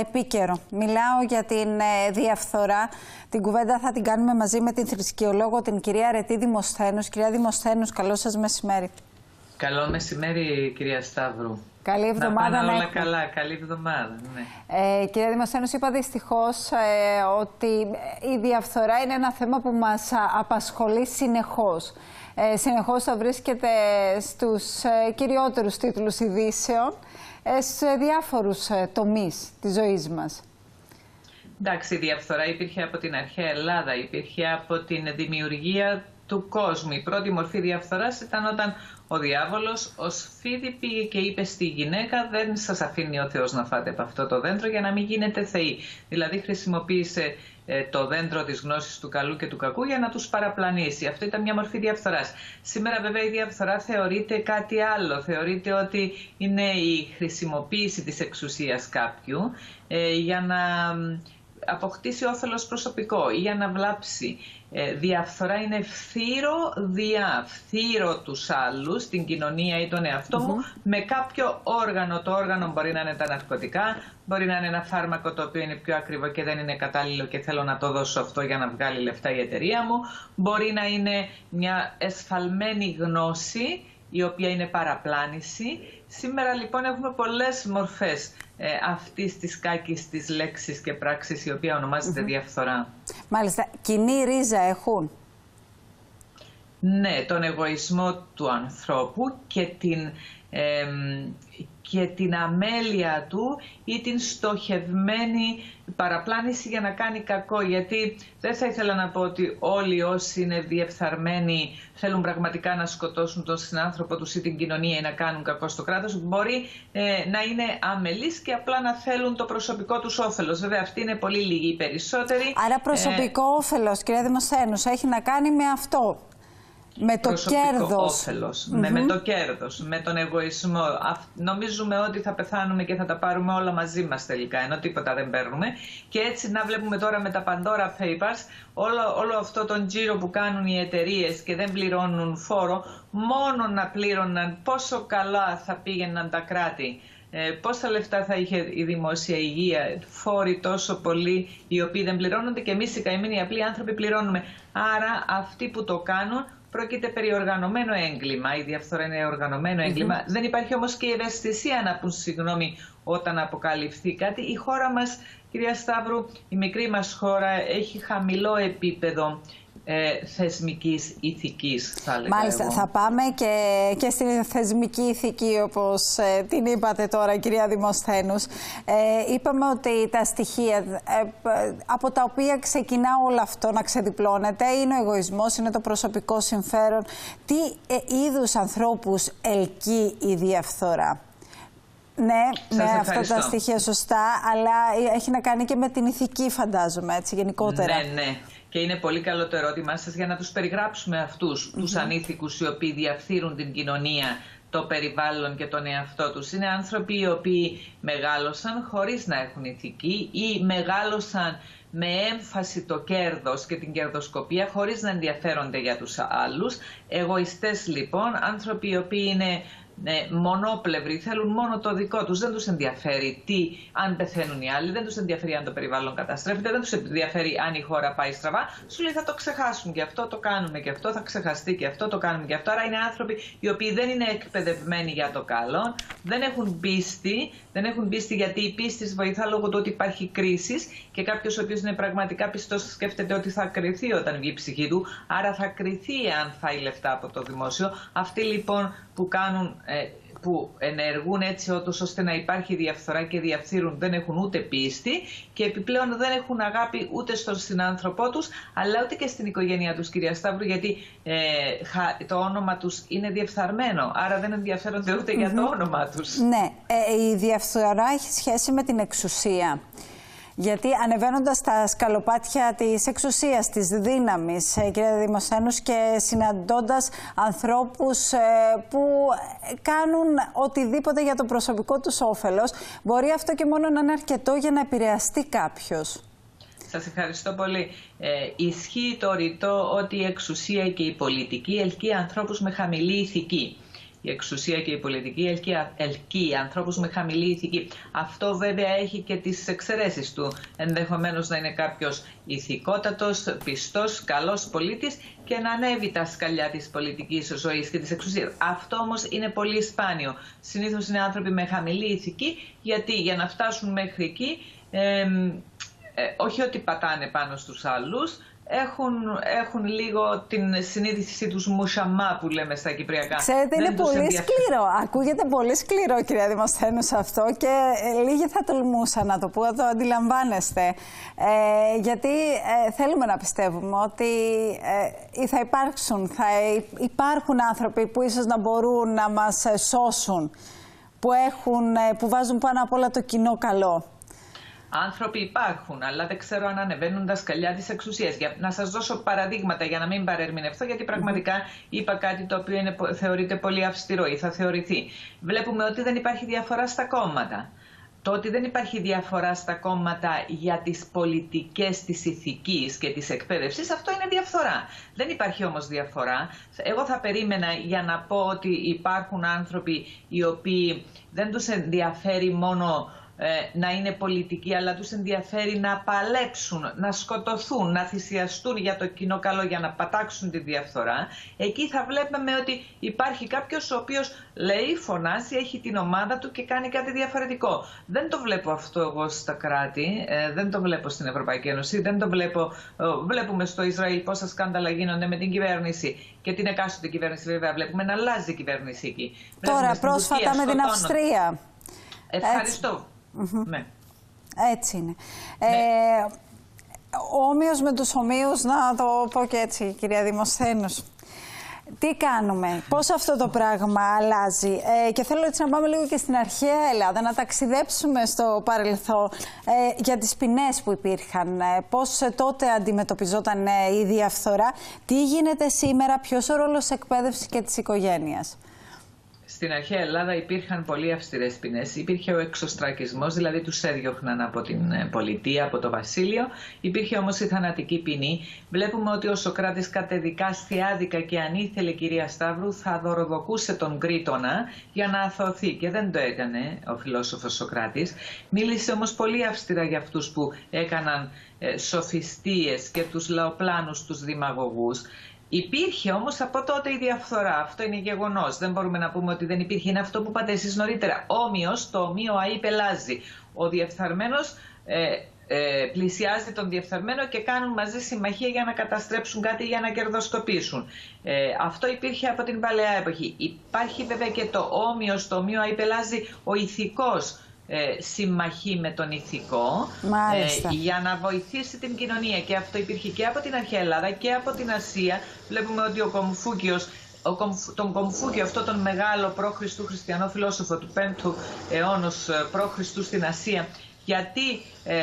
επίκαιρο. Μιλάω για την ε, διαφθορά. Την κουβέντα θα την κάνουμε μαζί με την θρησκεολόγο, την κυρία Ρετή Δημοσθένους. Κυρία Δημοσθένους, καλό σας μεσημέρι. Καλό μεσημέρι, κυρία Σταύρου. Καλή εβδομάδα. Να πάνε όλα καλά. Καλή εβδομάδα. Ναι. Ε, κυρία Δημοσθένους, είπα δυστυχώς ε, ότι η διαφθορά είναι ένα θέμα που μας απασχολεί συνεχώς. Ε, συνεχώς θα βρίσκεται στους ε, κυριότερους τίτλους ειδήσεων σε διάφορους ε, τομείς της ζωής μας. Εντάξει, η διαφθορά υπήρχε από την αρχαία Ελλάδα, υπήρχε από την δημιουργία του κόσμου. Η πρώτη μορφή διαφθοράς ήταν όταν ο διάβολος ως φίδι πήγε και είπε στη γυναίκα δεν σας αφήνει ο Θεός να φάτε από αυτό το δέντρο για να μην γίνετε θεοί. Δηλαδή χρησιμοποίησε ε, το δέντρο της γνώσης του καλού και του κακού για να τους παραπλανήσει. Αυτό ήταν μια μορφή διαφθοράς. Σήμερα βέβαια η διαφθορά θεωρείται κάτι άλλο. Θεωρείται ότι είναι η χρησιμοποίηση της εξουσίας κάποιου ε, για να αποκτήσει όφελος προσωπικό ή για να βλάψει. Ε, διαφθορά είναι φθήρο διά, φθήρο τους άλλους, την κοινωνία ή τον εαυτό μου, με κάποιο όργανο. Το όργανο μπορεί να είναι τα ναρκωτικά, μπορεί να είναι ένα φάρμακο το οποίο είναι πιο ακριβό και δεν είναι κατάλληλο και θέλω να το δώσω αυτό για να βγάλει λεφτά η εταιρεία μου. Μπορεί να είναι μια εσφαλμένη γνώση η οποία είναι παραπλάνηση. Σήμερα λοιπόν έχουμε πολλές μορφές ε, αυτής της κάκης της λέξης και πράξης η οποία ονομάζεται διαφθορά. Μάλιστα. Κοινή ρίζα έχουν; Ναι, τον εγωισμό του ανθρώπου και την, και την αμέλεια του ή την στοχευμένη παραπλάνηση για να κάνει κακό. Γιατί δεν θα ήθελα να πω ότι όλοι όσοι είναι διεφθαρμένοι θέλουν πραγματικά να σκοτώσουν τον συνάνθρωπο τους ή την κοινωνία ή να κάνουν κακό στο κράτος. Μπορεί ε, να είναι αμελείς και απλά να θέλουν το προσωπικό τους όφελος. Βέβαια αυτοί είναι πολύ λίγοι οι περισσότεροι. Άρα προσωπικό ε... όφελος, κυρία Δημοσένους, έχει να κάνει με αυτό. Με το κέρδος. με, με το κέρδος, με τον εγωισμό. νομίζουμε ότι θα πεθάνουμε και θα τα πάρουμε όλα μαζί μας τελικά, ενώ τίποτα δεν παίρνουμε. Και έτσι να βλέπουμε τώρα με τα Pandora Papers όλο, όλο αυτό τον τζίρο που κάνουν οι εταιρείες και δεν πληρώνουν φόρο, μόνο να πλήρωναν πόσο καλά θα πήγαιναν τα κράτη. Ε, πόσα λεφτά θα είχε η δημόσια υγεία, φόροι τόσο πολλοί οι οποίοι δεν πληρώνονται και εμείς οι καημένοι απλοί άνθρωποι πληρώνουμε. Άρα αυτοί που το κάνουν Πρόκειται περί οργανωμένο έγκλημα. Η διαφθορά είναι οργανωμένο έγκλημα. Δεν υπάρχει όμως και η ευαισθησία να πούν συγγνώμη όταν αποκαλυφθεί κάτι. Η χώρα μας, κυρία Σταύρου, η μικρή μας χώρα έχει χαμηλό επίπεδο ε, θεσμικής ηθικής θα έλεγα Μάλιστα, θα πάμε και, και στην θεσμική ηθική όπως ε, την είπατε τώρα κυρία Δημοσθένους. Ε, είπαμε ότι τα στοιχεία ε, από τα οποία ξεκινά όλο αυτό να ξεδιπλώνεται είναι ο εγωισμός, είναι το προσωπικό συμφέρον. Τι ε, είδους ανθρώπους ελκύει η διαφθορά; Ναι, με αυτά τα στοιχεία σωστά, αλλά έχει να κάνει και με την ηθική φαντάζομαι, έτσι γενικότερα. Ναι, ναι. Και είναι πολύ καλό το ερώτημά σας για να τους περιγράψουμε αυτούς τους ανήθικους οι οποίοι διαφθείρουν την κοινωνία, το περιβάλλον και τον εαυτό τους. Είναι άνθρωποι οι οποίοι μεγάλωσαν χωρίς να έχουν ηθική ή μεγάλωσαν με έμφαση το κέρδος και την κερδοσκοπία χωρίς να ενδιαφέρονται για τους άλλους. Εγωιστές λοιπόν, άνθρωποι οι οποίοι είναι ναι, μονόπλευροι, θέλουν μόνο το δικό τους. Δεν τους ενδιαφέρει τι, αν πεθαίνουν οι άλλοι, δεν τους ενδιαφέρει αν το περιβάλλον καταστρέφεται, δεν τους ενδιαφέρει αν η χώρα πάει στραβά. Σου λέει θα το ξεχάσουν και αυτό, το κάνουμε και αυτό, θα ξεχαστεί και αυτό, το κάνουμε και αυτό. Άρα είναι άνθρωποι οι οποίοι δεν είναι εκπαιδευμένοι για το καλό, δεν έχουν πίστη, δεν έχουν πίστη γιατί η πίστη βοηθά λόγω του ότι υπάρχει κρίσης και κάποιος ο οποίος είναι πραγματικά πιστός σκέφτεται ότι θα κρυθεί όταν βγει η ψυχή του, άρα θα κρυθεί αν φάει λεφτά από το δημόσιο. Αυτοί λοιπόν που κάνουν ε, που ενεργούν έτσι ώστε να υπάρχει διαφθορά και διαφθείρουν δεν έχουν ούτε πίστη και επιπλέον δεν έχουν αγάπη ούτε στον συνάνθρωπό τους αλλά ούτε και στην οικογένειά τους κυρία Σταύρου γιατί ε, το όνομα τους είναι διεφθαρμένο άρα δεν ενδιαφέρονται ούτε για το όνομα τους. Ναι, ε, η διαφθορά έχει σχέση με την εξουσία. Γιατί ανεβαίνοντας τα σκαλοπάτια της εξουσίας, της δύναμης, ε, κύριε Δημοσθένους, και συναντώντας ανθρώπους ε, που κάνουν οτιδήποτε για το προσωπικό τους όφελος, μπορεί αυτό και μόνο να είναι αρκετό για να επηρεαστεί κάποιος. Σας ευχαριστώ πολύ. Ε, ισχύει το ρητό ότι η εξουσία και η πολιτική ελκύει ανθρώπους με χαμηλή ηθική. Η εξουσία και η πολιτική ελκύει, ελκύει ανθρώπους με χαμηλή ηθική. Αυτό βέβαια έχει και τις εξαιρέσεις του. Ενδεχομένως να είναι κάποιος ηθικότατος, πιστός, καλός πολίτης και να ανέβει τα σκαλιά της πολιτικής ζωής και της εξουσίας. Αυτό όμως είναι πολύ σπάνιο. Συνήθως είναι άνθρωποι με χαμηλή ηθική γιατί για να φτάσουν μέχρι εκεί ε, όχι ότι πατάνε πάνω στους άλλους, έχουν, έχουν λίγο την συνείδησή τους μουσαμά που λέμε στα κυπριακά. Ξέρετε, είναι πολύ σκληρό. Ακούγεται πολύ σκληρό, κυρία Δημοσθένου, αυτό και ε, λίγοι θα τολμούσαν να το πω, το αντιλαμβάνεστε. Ε, γιατί ε, θέλουμε να πιστεύουμε ότι ε, θα υπάρξουν, θα υπάρχουν άνθρωποι που ίσως να μπορούν να μας σώσουν, που, έχουν, που βάζουν πάνω απ' όλα το κοινό καλό. Άνθρωποι υπάρχουν, αλλά δεν ξέρω αν ανεβαίνουν τα σκαλιά της εξουσίας. Να σας δώσω παραδείγματα για να μην παρερμηνευτώ, γιατί πραγματικά είπα κάτι το οποίο είναι, θεωρείται πολύ αυστηρό ή θα θεωρηθεί. Βλέπουμε ότι δεν υπάρχει διαφορά στα κόμματα. Το ότι δεν υπάρχει διαφορά στα κόμματα για τις πολιτικές της ηθικής και της εκπαίδευσης, αυτό είναι διαφορά. Δεν υπάρχει όμως διαφορά. Εγώ θα περίμενα για να πω ότι υπάρχουν άνθρωποι οι οποίοι δεν τους ενδιαφέρει μόνο ε, να είναι πολιτικοί, αλλά τους ενδιαφέρει να παλέψουν, να σκοτωθούν, να θυσιαστούν για το κοινό καλό, για να πατάξουν τη διαφθορά, εκεί θα βλέπουμε ότι υπάρχει κάποιος ο οποίος λέει, φωνάσει, έχει την ομάδα του και κάνει κάτι διαφορετικό. Δεν το βλέπω αυτό εγώ στα κράτη, ε, δεν το βλέπω στην Ευρωπαϊκή Ένωση, δεν το βλέπω, ε, βλέπουμε στο Ισραήλ πόσα σκάνδαλα γίνονται με την κυβέρνηση και την εκάστοτε κυβέρνηση βέβαια βλέπουμε να αλλάζει η κυβέρνηση εκεί. Τώρα πρόσφατα με την Αυστρία. Ευχαριστώ. Ναι. Έτσι είναι. Ναι. Ε, όμοιος με τους ομοίους, να το πω και έτσι, κυρία Δημοσθένους. Τι κάνουμε, πώς αυτό το πράγμα αλλάζει; Ε, και θέλω έτσι να πάμε λίγο και στην αρχαία Ελλάδα, να ταξιδέψουμε στο παρελθόν ε, για τις ποινές που υπήρχαν, ε, πώς τότε αντιμετωπιζόταν η διαφθορά, τι γίνεται σήμερα, ποιος ο ρόλος εκπαίδευσης και της οικογένειας; Στην αρχαία Ελλάδα υπήρχαν πολύ αυστηρές ποινές. Υπήρχε ο εξωστρακισμός, δηλαδή τους έδιωχναν από την ε, πολιτεία, από το βασίλειο. Υπήρχε όμως η θανατική ποινή. Βλέπουμε ότι ο Σοκράτης κατεδικάστη άδικα και αν ήθελε, κυρία Σταύρου, θα δωροδοκούσε τον Κρήτονα για να αθωθεί. Και δεν το έκανε ο φιλόσοφος Σοκράτης. Μίλησε όμως πολύ αυστηρά για αυτούς που έκαναν ε, σοφιστίες και τους λαοπλάνους τους δημαγωγούς. Υπήρχε όμως από τότε η διαφθορά. Αυτό είναι γεγονός. Δεν μπορούμε να πούμε ότι δεν υπήρχε. Είναι αυτό που είπατε εσείς νωρίτερα. Όμοιος, το ομοίο ΑΗ πελάζει. Ο διεφθαρμένος ε, ε, πλησιάζει τον διεφθαρμένο και κάνουν μαζί συμμαχία για να καταστρέψουν κάτι για να κερδοσκοπήσουν. Ε, αυτό υπήρχε από την παλαιά εποχή. Υπάρχει βέβαια και το όμοιος, το ομοίο ΑΗ πελάζει ο ηθικός ε, συμμαχή με τον ηθικό ε, για να βοηθήσει την κοινωνία. Και αυτό υπήρχε και από την αρχαία Ελλάδα και από την Ασία. Βλέπουμε ότι ο Κομφούκιος ο, τον Κομφούκιο, αυτό τον μεγάλο προ-Χριστού χριστιανό φιλόσοφο του 5ου αιώνος ε, προ-Χριστού στην Ασία, γιατί ε,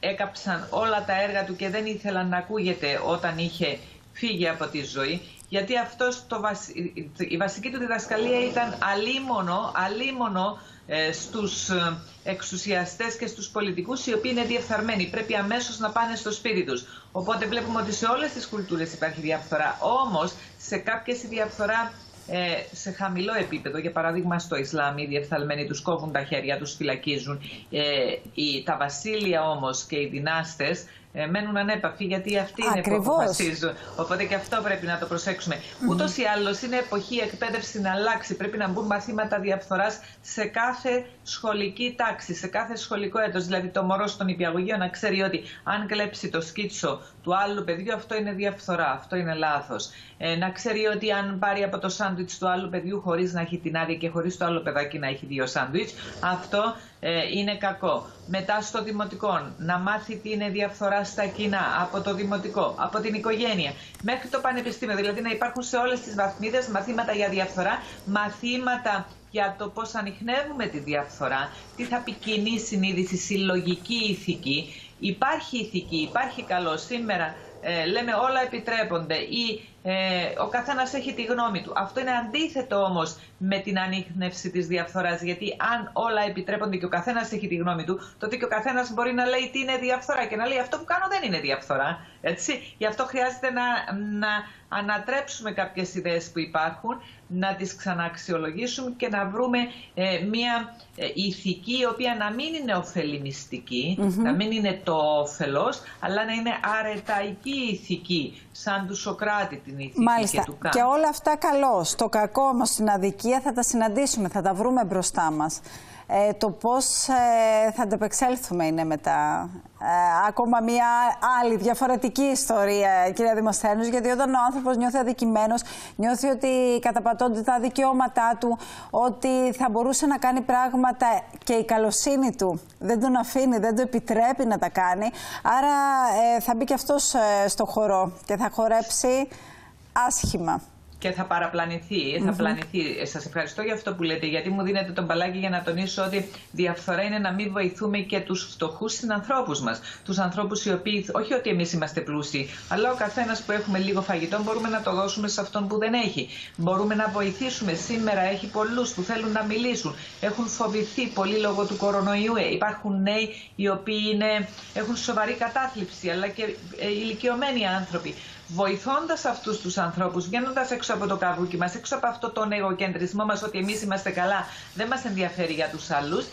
έκαψαν όλα τα έργα του και δεν ήθελαν να ακούγεται όταν είχε φύγει από τη ζωή, γιατί αυτός το, η βασική του διδασκαλία ήταν αλίμονο, αλίμονο ε, στους ε, εξουσιαστές και στους πολιτικούς οι οποίοι είναι διεφθαρμένοι. Πρέπει αμέσως να πάνε στο σπίτι τους. Οπότε βλέπουμε ότι σε όλες τις κουλτούρες υπάρχει διαφθορά. Όμως σε κάποιες η διαφθορά ε, σε χαμηλό επίπεδο, για παράδειγμα στο Ισλάμ, οι διεφθαλμένοι τους κόβουν τα χέρια, τους φυλακίζουν. Ε, οι, τα βασίλεια όμως και οι δυνάστες ε, μένουν ανέπαφοι γιατί αυτοί είναι που αποφασίζουν. Οπότε και αυτό πρέπει να το προσέξουμε. Mm. Ούτως ή άλλως είναι εποχή η εκπαίδευση να αλλάξει. Πρέπει να μπουν μαθήματα διαφθοράς σε κάθε σχολική τάξη, σε κάθε σχολικό έτος. Δηλαδή το μωρό στον υπηαγωγείο να ξέρει ότι αν κλέψει το σκίτσο του άλλου παιδιού αυτό είναι διαφθορά, αυτό είναι λάθος. Ε, να ξέρει ότι αν πάρει από το σάντουιτς του άλλου παιδιού χωρίς να έχει την άδεια και χωρίς το άλλο παιδάκι να έχει δύο σάντουιτς, αυτό ε, είναι κακό. Μετά στο δημοτικό, να μάθει τι είναι διαφθορά στα κοινά, από το δημοτικό, από την οικογένεια, μέχρι το πανεπιστήμιο. Δηλαδή να υπάρχουν σε όλες τις βαθμίδες μαθήματα για διαφθορά, μαθήματα για το πώς ανοιχνεύουμε τη διαφθορά, τι θα πει κοινή συνείδηση, συλλογική ηθική. Υπάρχει ηθική, υπάρχει καλό. Σήμερα ε, λέμε όλα επιτρέπονται ή ε, ο καθένας έχει τη γνώμη του. Αυτό είναι αντίθετο όμως με την ανείχνευση της διαφθοράς γιατί αν όλα επιτρέπονται και ο καθένας έχει τη γνώμη του τότε και ο καθένας μπορεί να λέει τι είναι διαφθορά και να λέει αυτό που κάνω δεν είναι διαφθορά. Έτσι. Γι' αυτό χρειάζεται να, να ανατρέψουμε κάποιες ιδέες που υπάρχουν να τις ξαναξιολογήσουμε και να βρούμε ε, μια ε, ηθική η οποία να μην είναι ωφελημιστική, να μην είναι το όφελος, αλλά να είναι αρεταϊκή ηθική, σαν του Σοκράτη την ηθική Μάλιστα. και του Κάντ. Και όλα αυτά καλό. Το κακό όμως, την αδικία θα τα συναντήσουμε, θα τα βρούμε μπροστά μας. Ε, το πώς ε, θα ανταπεξέλθουμε είναι μετά. Ε, ακόμα μια άλλη διαφορετική ιστορία, κυρία Δημοσθένους, γιατί όταν ο άνθρωπος νιώθει αδικημένος, νιώθει ότι καταπατώνται τα δικαιώματά του, ότι θα μπορούσε να κάνει πράγματα και η καλοσύνη του δεν τον αφήνει, δεν το επιτρέπει να τα κάνει, άρα θα μπει και αυτός στο χορό και θα χορέψει άσχημα και θα παραπλανηθεί, θα πλανηθεί. Σας ευχαριστώ για αυτό που λέτε, γιατί μου δίνετε τον μπαλάκι για να τονίσω ότι διαφθορά είναι να μην βοηθούμε και τους φτωχούς συνανθρώπους μας. Τους ανθρώπους οι οποίοι, όχι ότι εμείς είμαστε πλούσιοι, αλλά ο καθένας που έχουμε λίγο φαγητό μπορούμε να το δώσουμε σε αυτόν που δεν έχει. Μπορούμε να βοηθήσουμε. Σήμερα έχει πολλούς που θέλουν να μιλήσουν. Έχουν φοβηθεί πολύ λόγω του κορονοϊού. Ε, υπάρχουν νέοι οι οποίοι είναι, έχουν σοβαρή κατάθλιψη, αλλά και ε, ηλικιωμένοι άνθρωποι βοηθώντας αυτούς τους ανθρώπους, βγαίνοντας έξω από το καβούκι μας, έξω από αυτό τον εγωκεντρισμό μας, ότι εμείς είμαστε καλά, δεν μας ενδιαφέρει για τους άλλους,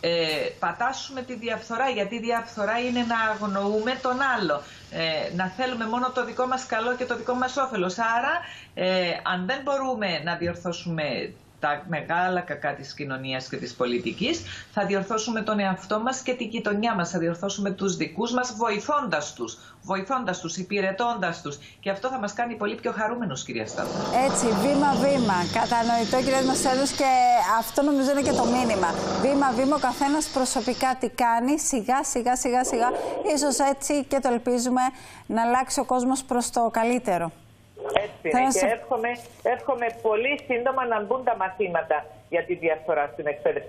ε, πατάσουμε τη διαφθορά, γιατί η διαφθορά είναι να αγνοούμε τον άλλο. Ε, να θέλουμε μόνο το δικό μας καλό και το δικό μας όφελος. Άρα, ε, αν δεν μπορούμε να διορθώσουμε τα μεγάλα κακά της κοινωνίας και της πολιτικής, θα διορθώσουμε τον εαυτό μας και την κοινωνιά μας, θα διορθώσουμε τους δικούς μας βοηθώντας τους, βοηθώντας τους, υπηρετώντας τους. Και αυτό θα μας κάνει πολύ πιο χαρούμενους, κυρία Σταύρου. Έτσι, βήμα-βήμα, κατανοητό κύριε Δημοσέλους και αυτό νομίζω είναι και το μήνυμα. Βήμα-βήμα ο καθένας προσωπικά τι κάνει, σιγά σιγά σιγά σιγά, ίσως έτσι και το ελπίζουμε να αλλάξει ο κόσμος προς το καλύτερο. Έτσι είναι. Και εύχομαι, εύχομαι πολύ σύντομα να μπουν τα μαθήματα για τη διαφθορά στην εκπαίδευση.